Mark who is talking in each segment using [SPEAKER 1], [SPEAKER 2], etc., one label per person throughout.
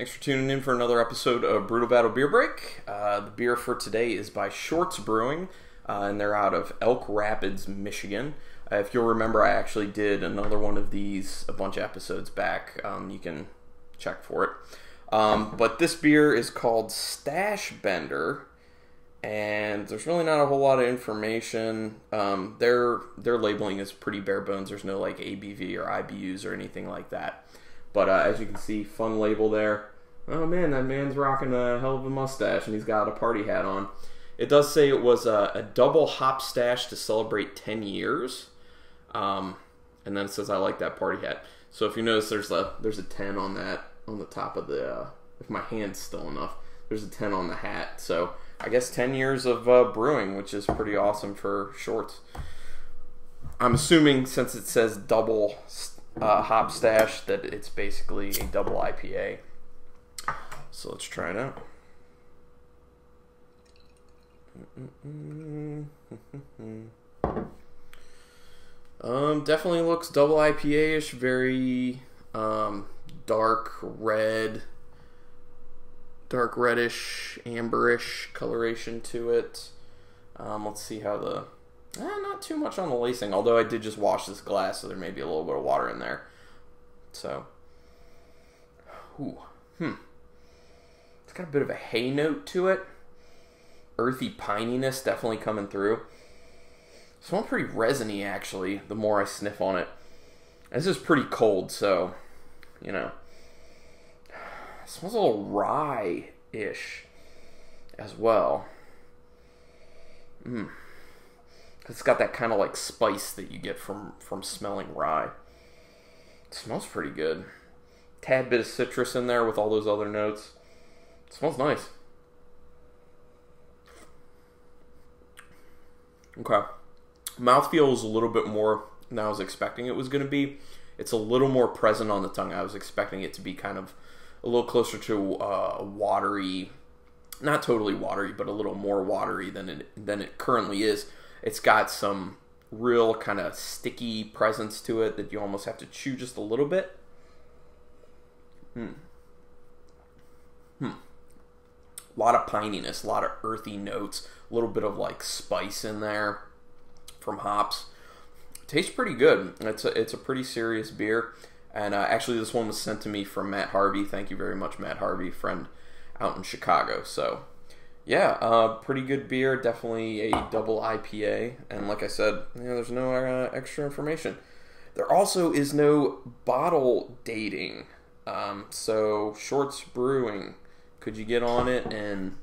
[SPEAKER 1] Thanks for tuning in for another episode of Brewtal Battle Beer Break. Uh, the beer for today is by Short's Brewing, uh, and they're out of Elk Rapids, Michigan. Uh, if you'll remember, I actually did another one of these a bunch of episodes back. Um, you can check for it. Um, but this beer is called Stache Bender, and there's really not a whole lot of information. Um, their their labeling is pretty bare bones. There's no like ABV or IBUs or anything like that. But uh, as you can see, fun label there. Oh man, that man's rocking a hell of a mustache, and he's got a party hat on. It does say it was a, a double hop stash to celebrate 10 years. Um, and then it says I like that party hat. So if you notice, there's a there's a 10 on that on the top of the. Uh, if my hand's still enough, there's a 10 on the hat. So I guess 10 years of uh, brewing, which is pretty awesome for Short's. I'm assuming since it says double uh, hop stash that it's basically a double IPA. So let's try it out. Um, definitely looks double IPA ish, very um, dark red, dark reddish, amberish coloration to it. Um, let's see how the Eh, not too much on the lacing, although I did just wash this glass, so there may be a little bit of water in there. So, ooh, hmm. It's got a bit of a hay note to it. Earthy pininess definitely coming through. Smells pretty resiny, actually, the more I sniff on it. This is pretty cold, so, you know. It smells a little rye-ish as well. Mmm. It's got that kind of like spice that you get from from smelling rye. It smells pretty good. Tad bit of citrus in there with all those other notes. It smells nice. Okay. Mouthfeel is a little bit more than I was expecting it was going to be. It's a little more present on the tongue. I was expecting it to be kind of a little closer to uh, watery, not totally watery, but a little more watery than it than it currently is. It's got some real kind of sticky presence to it that you almost have to chew just a little bit. Hmm. Hmm. A lot of pininess, a lot of earthy notes, a little bit of like spice in there from hops. Tastes pretty good. It's a, it's a pretty serious beer. And uh, actually, this one was sent to me from Matt Harvey. Thank you very much, Matt Harvey, friend out in Chicago. So yeah, uh, pretty good beer. Definitely a double IPA. And like I said, you know, there's no uh, extra information. There also is no bottle dating. Um, so, Short's Brewing, could you get on it and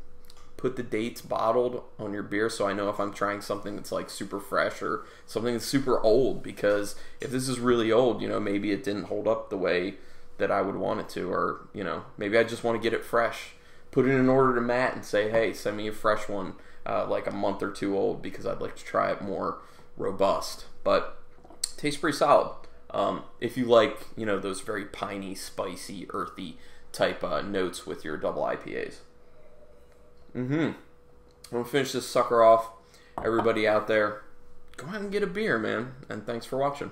[SPEAKER 1] put the dates bottled on your beer so I know if I'm trying something that's like super fresh or something that's super old? Because if this is really old, you know, maybe it didn't hold up the way that I would want it to, or, you know, maybe I just want to get it fresh put in an order to Matt and say, hey, send me a fresh one, uh, like a month or two old, because I'd like to try it more robust. But tastes pretty solid. Um, if you like, you know, those very piney, spicy, earthy type uh, notes with your double IPAs. Mm-hmm. I'm gonna finish this sucker off. Everybody out there, go ahead and get a beer, man. And thanks for watching.